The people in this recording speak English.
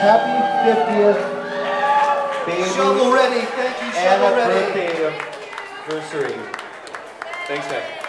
happy 50th baby Shovel ready. Thank you, shovel ready. birthday anniversary. Thanks, man.